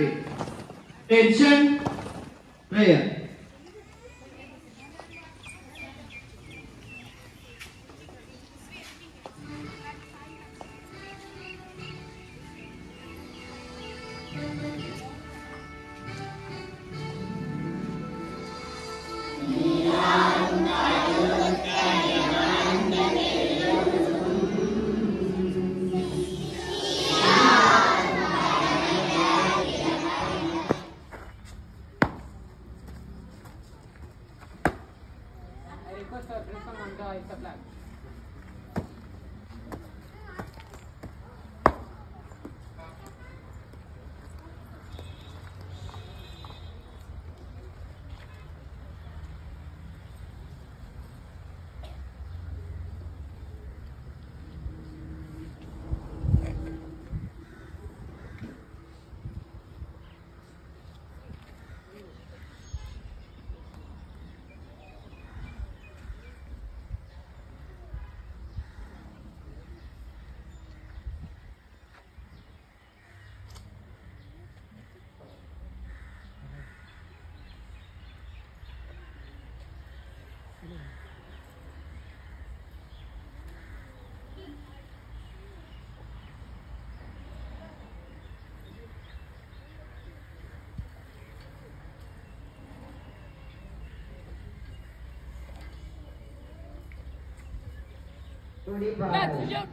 country. Attention, Good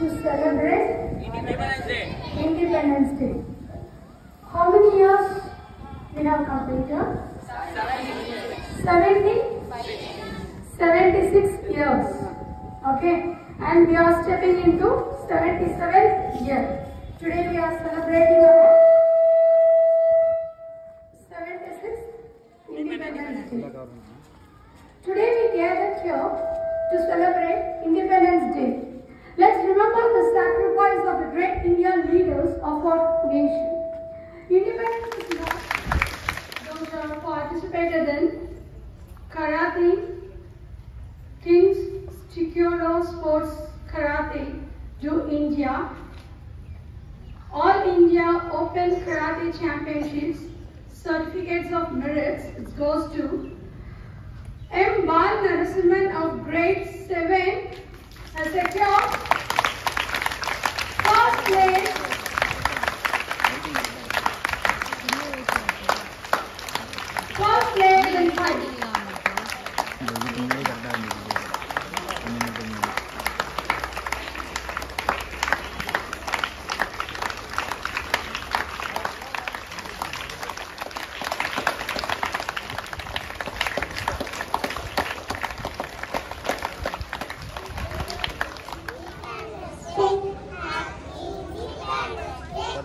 To celebrate Independence Day. How many years we have completed? 70? 76 years. Okay. And we are stepping into 77th year. Today we are celebrating our 76th Independence Day. Today we gathered here to celebrate Independence Day. Let's remember the sacrifice of great Indian leaders of our nation. Independence those who participated in karate, King's Chikyodo Sports Karate Do India, All India Open Karate Championships, certificates of merits, it goes to M. Bal Narasimhan of grade 7 has secured first place first place in fight.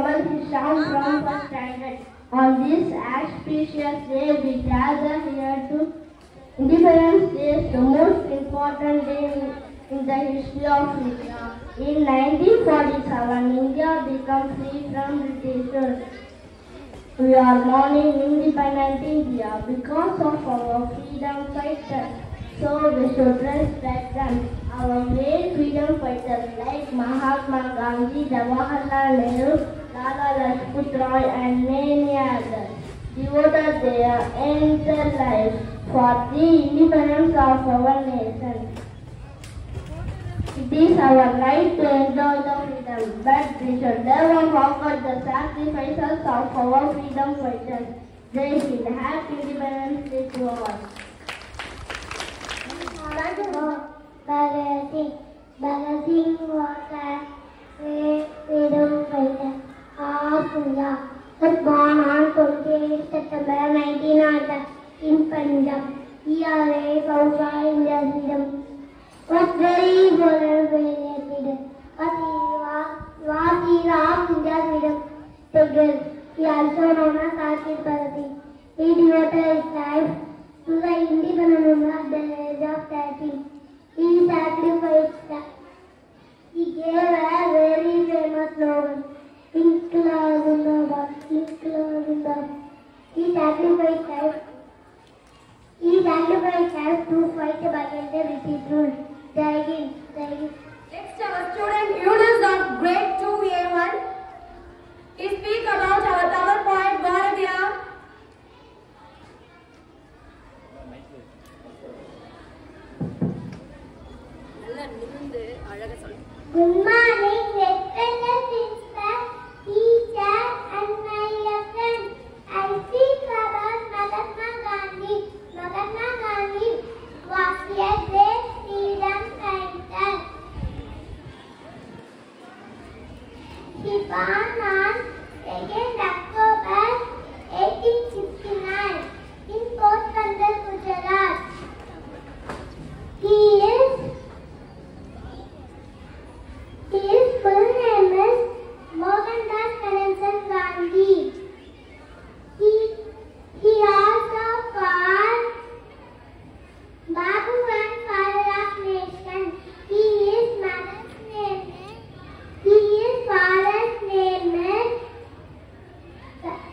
Mohammed Hisham from first standard. On this auspicious day, we gather here to Independence Day the most important day in, in the history of India. In 1947, India became free from Britishers. We are mourning independent India because of our freedom fighters. So we should respect them. Our great freedom fighters like Mahatma Gandhi, Jawaharlal Nehru, Lajpat Rai and many others. devoted their entire lives for the independence of our nation. It is our right to enjoy the freedom, but we should never forget the sacrifices of our freedom fighters. They should have independence day to all. Was a great freedom fighter of Was born on 28 September 1900 in Punjab. He always fought for freedom. Was very important for freedom. Was he was was he of India's freedom struggle. He also known as Sachit Bhagat He devoted his life to the independence at the age of 13. He sacrificed. He gave a very famous slogan, Inkla Zindabad, Inkla Zindabad. He sacrificed life. He sacrificed life to fight against the British rule. Jai Hind. Next, our student Eunice of grade 2A1. He speak about our Tamil poet Bharatiya. Good morning, respected principal, teacher, and my friends. I speak about Mahatma Gandhi. Mahatma Gandhi was a great freedom fighter. He born on 2nd October 1869 in Porbandar, Gujarat. He is his full name is Mohandas Karamchand Gandhi. He, he also called Babu and Father of Nation. He is mother's name. He is father's name is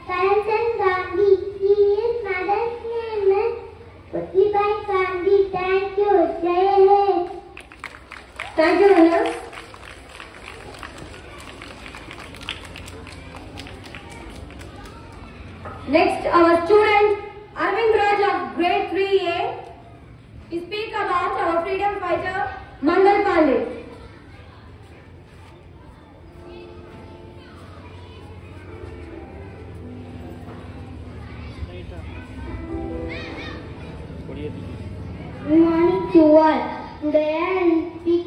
Karamchand Gandhi. He is mother's name is Putlibai Gandhi. Thank you. Jai Hind. Thank you, Yunus. Next, our student Arvind Raj of grade 3A. He speak about our freedom fighter Mandal Pandey. Good morning to all. Today I am speak.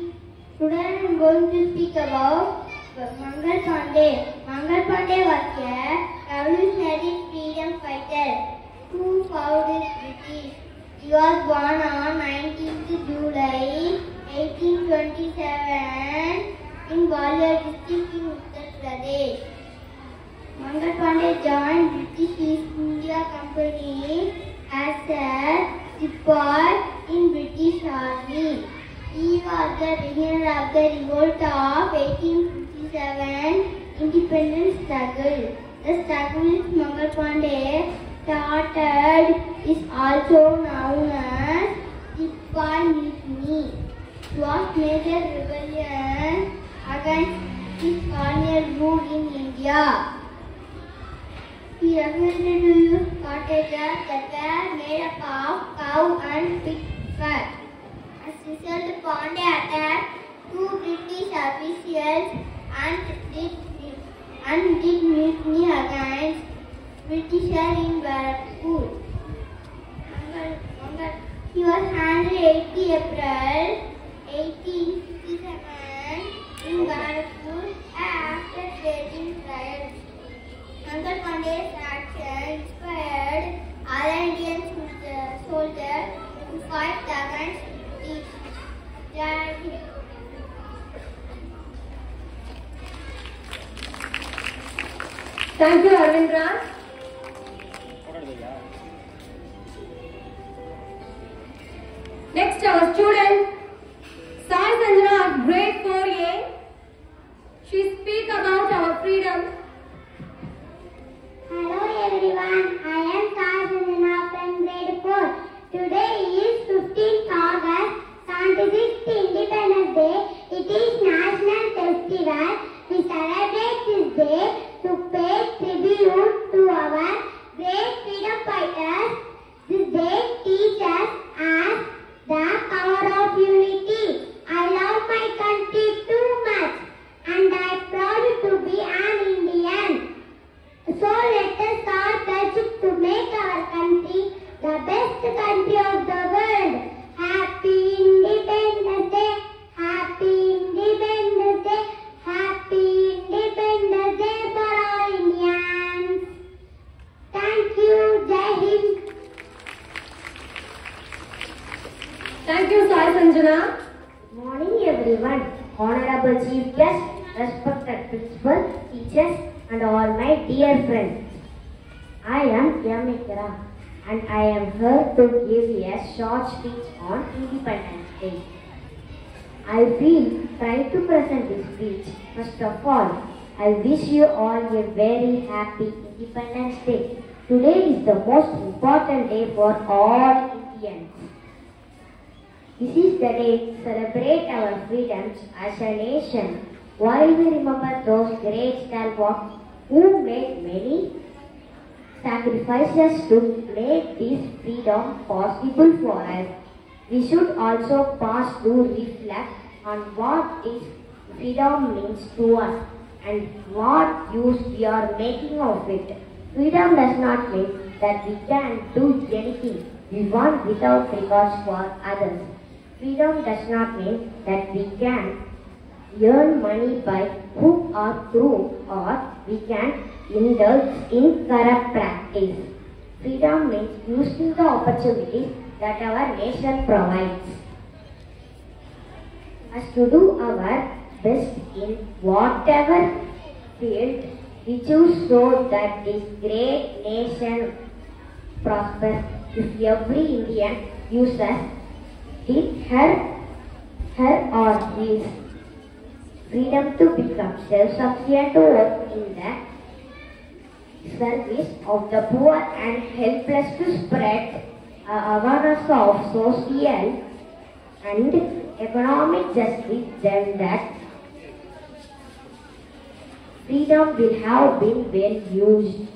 Today I am going to speak about Mangal Pandey. Mangal Pandey was a revolutionary freedom fighter who fought with British. He was born on 19th July 1827 in Gwalior district in Uttar Pradesh. Mangal Pandey joined British East India Company as a sepoy in British Army. He was the beginner of the revolt of 1857 independence struggle. The struggle with Mangal Pandey started is also known as Sepoy Mutiny. It was major rebellion against British colonial rule in India. Use cottages that were made cow and pig a two British officials and did, and did Britishers in. He was handed 80 April 1867 in Barrackpore after facing trials. Mangal Pandey's action inspired other Indian soldiers to fight against British. Jai Thank you, Arvind I wish you all a very happy Independence Day. Today is the most important day for all Indians. This is the day to celebrate our freedoms as a nation while we remember those great stalwarts who made many sacrifices to make this freedom possible for us. We should also pause to reflect on what is freedom means to us and what use we are making of it. Freedom does not mean that we can do anything we want without regards for others. Freedom does not mean that we can earn money by hook or crook or we can indulge in corrupt practice. Freedom means using the opportunities that our nation provides. As to do our best in whatever field we choose so that this great nation prospers if every Indian uses it her, her or his freedom to become self-sufficient to work in the service of the poor and helpless to spread awareness of social and economic justice then that freedom will have been well used.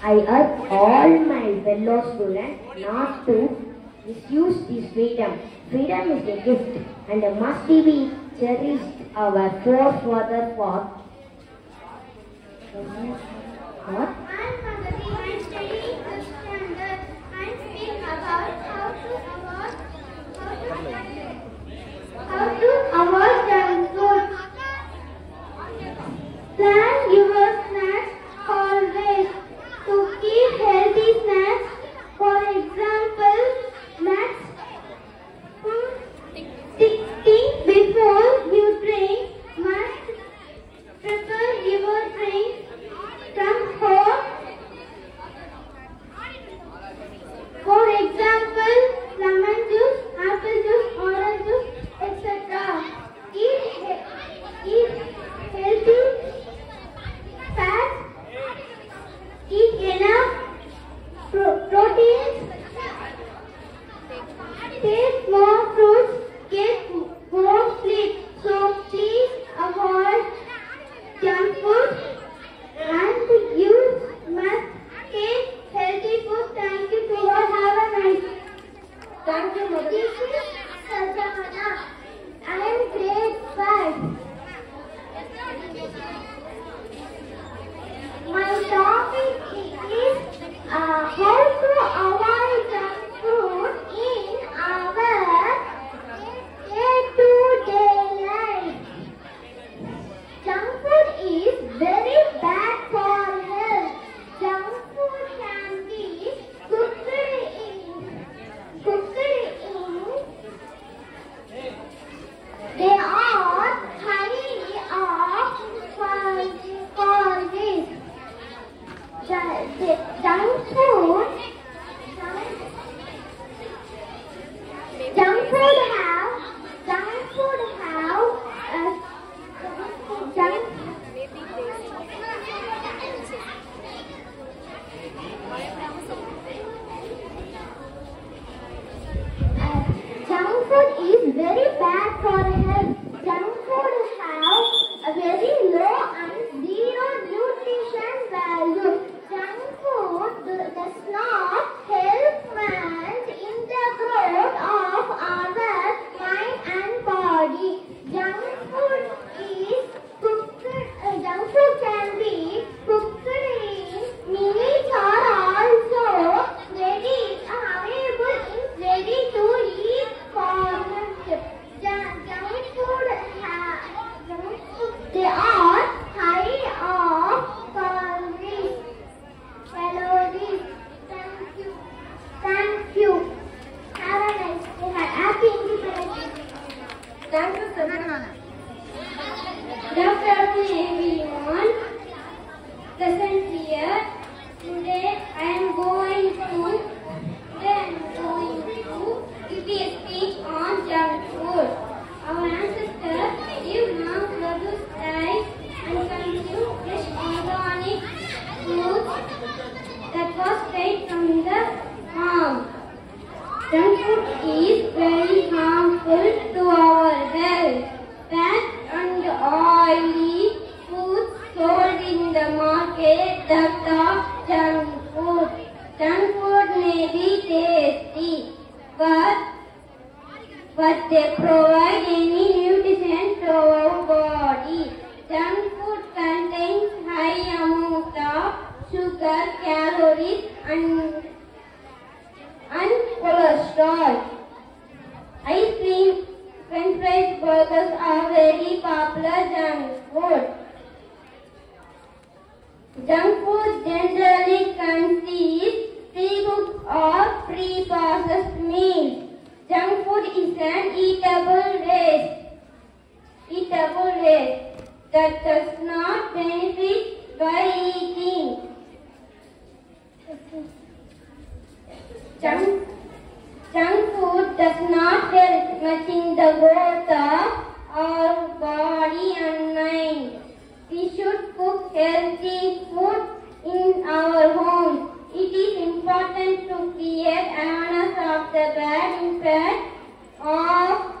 I urge all my fellow students not to misuse this freedom. Freedom is a gift and must be cherished our forefather for what? Thank you, sir. The family everyone present here. Today I am going to Then going to give a speech on junk food. Our ancestors give now produce rice and consume fresh organic food that was straight from the farm. Junk food is very harmful oily foods sold in the market that are junk food. Junk food may be tasty, but but they provide healthy food in our homes. It is important to create awareness of the bad impact of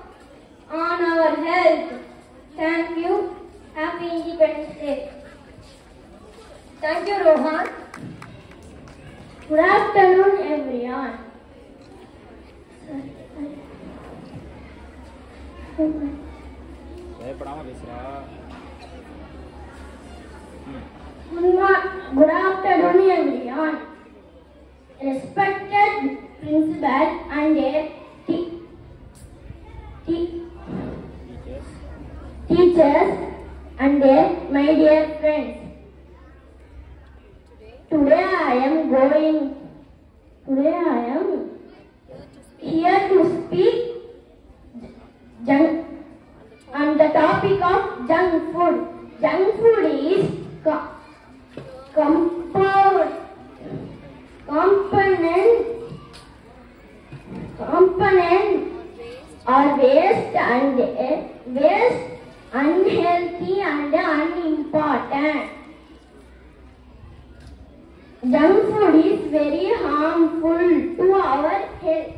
on our health. Thank you. Happy Independence Day. Thank you, Rohan. Good afternoon, everyone. பயப்படாம பேசுறா Good afternoon, everyone. Respected principal and a te te teachers and their my dear friends. Today I am going. Today I am here to speak junk on the topic of junk food. Junk food is co- compound component component or waste and waste unhealthy and unimportant. Junk food is very harmful to our health.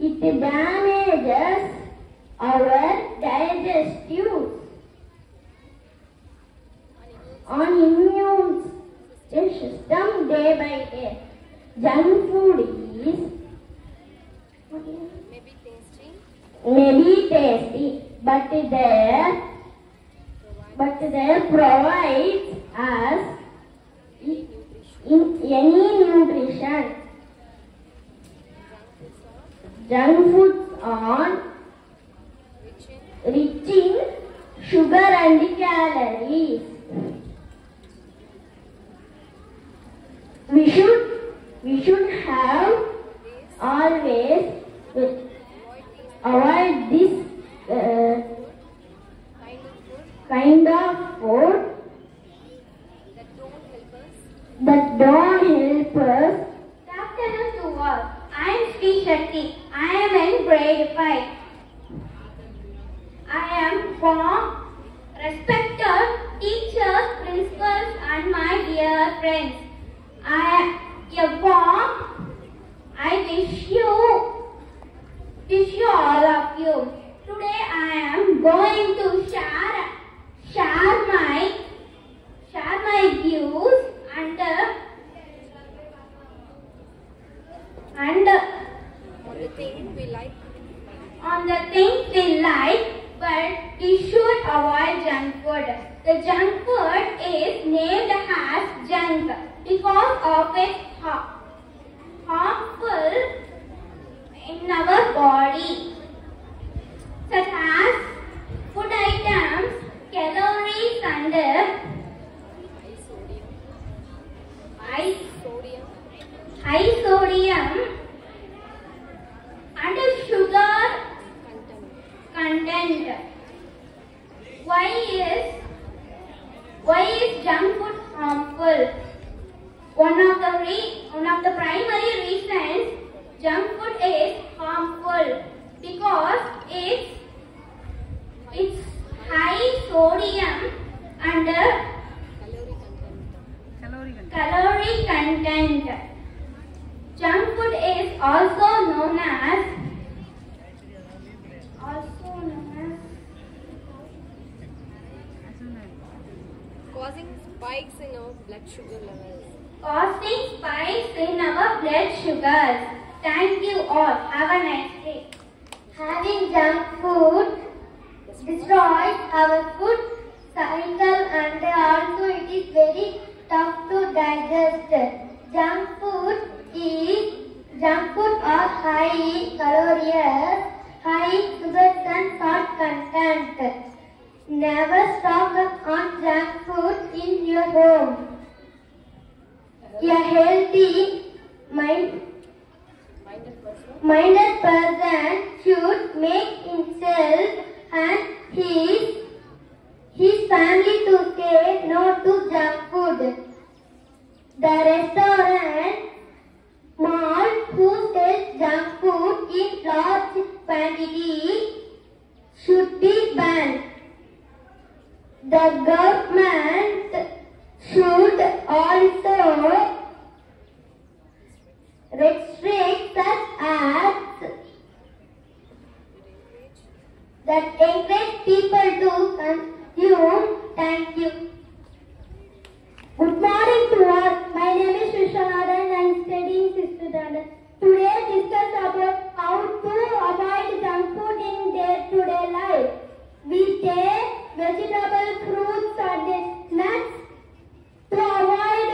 It damages our digestive on immune system day by day. Junk food is maybe tasty, but they but they provide us i- in any nutrition. Junk foods are rich in sugar and calories. We should we should have always avoid this uh, kind of food that don't help us. Afternoon to all. I am Sri Shakti. I am in grade 5. spikes in our blood sugar levels. Causing spikes in our blood sugars. Thank you all. Have a nice day. Having junk food destroys our food cycle and also it is very tough to digest. Junk food is junk food are high in calories, high sugar and salt content. Never stock up on junk food in your home. A healthy mind, minded person should make himself and his eat vegetable, fruits and nuts. To avoid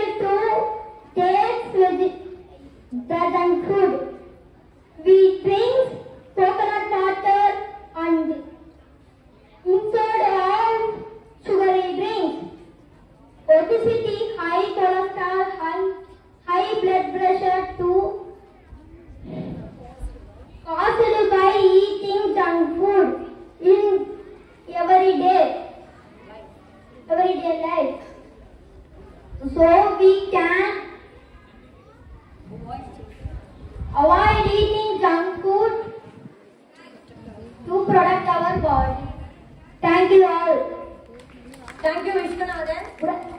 to food. Thank you, Vishwanath.